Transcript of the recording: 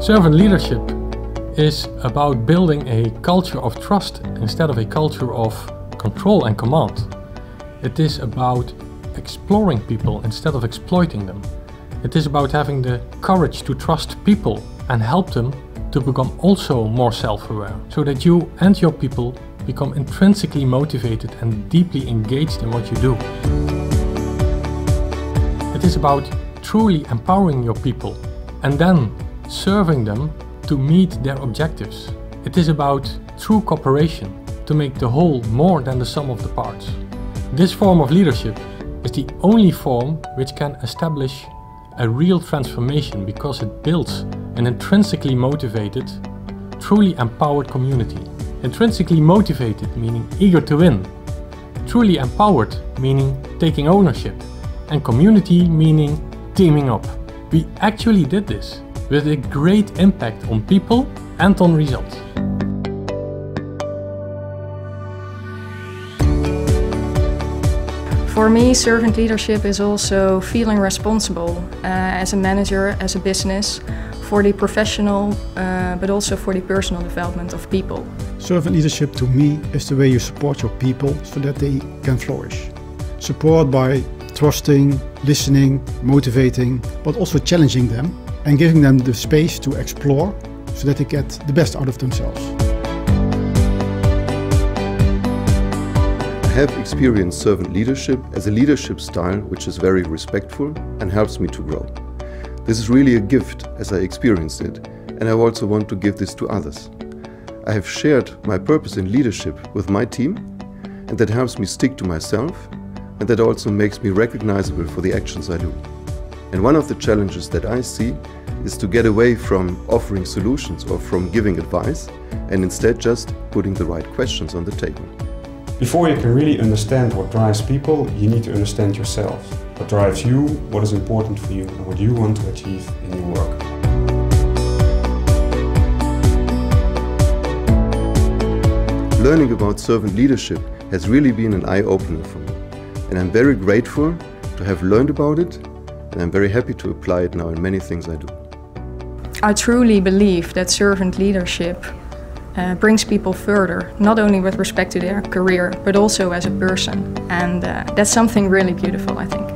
Servant leadership is about building a culture of trust instead of a culture of control and command. It is about exploring people instead of exploiting them. It is about having the courage to trust people and help them to become also more self-aware so that you and your people become intrinsically motivated and deeply engaged in what you do. It is about truly empowering your people and then serving them to meet their objectives. It is about true cooperation to make the whole more than the sum of the parts. This form of leadership is the only form which can establish a real transformation because it builds an intrinsically motivated, truly empowered community. Intrinsically motivated meaning eager to win, truly empowered meaning taking ownership, and community meaning teaming up. We actually did this with a great impact on people and on results. For me, servant leadership is also feeling responsible uh, as a manager, as a business, for the professional, uh, but also for the personal development of people. Servant leadership to me is the way you support your people so that they can flourish. Support by trusting, listening, motivating, but also challenging them and giving them the space to explore so that they get the best out of themselves. I have experienced servant leadership as a leadership style which is very respectful and helps me to grow. This is really a gift as I experienced it, and I also want to give this to others. I have shared my purpose in leadership with my team, and that helps me stick to myself, and that also makes me recognizable for the actions I do. And one of the challenges that I see is to get away from offering solutions or from giving advice, and instead just putting the right questions on the table. Before you can really understand what drives people, you need to understand yourself. What drives you, what is important for you, and what you want to achieve in your work. Learning about servant leadership has really been an eye-opener for me. And I'm very grateful to have learned about it, and I'm very happy to apply it now in many things I do. I truly believe that servant leadership uh, brings people further, not only with respect to their career, but also as a person. And uh, that's something really beautiful, I think.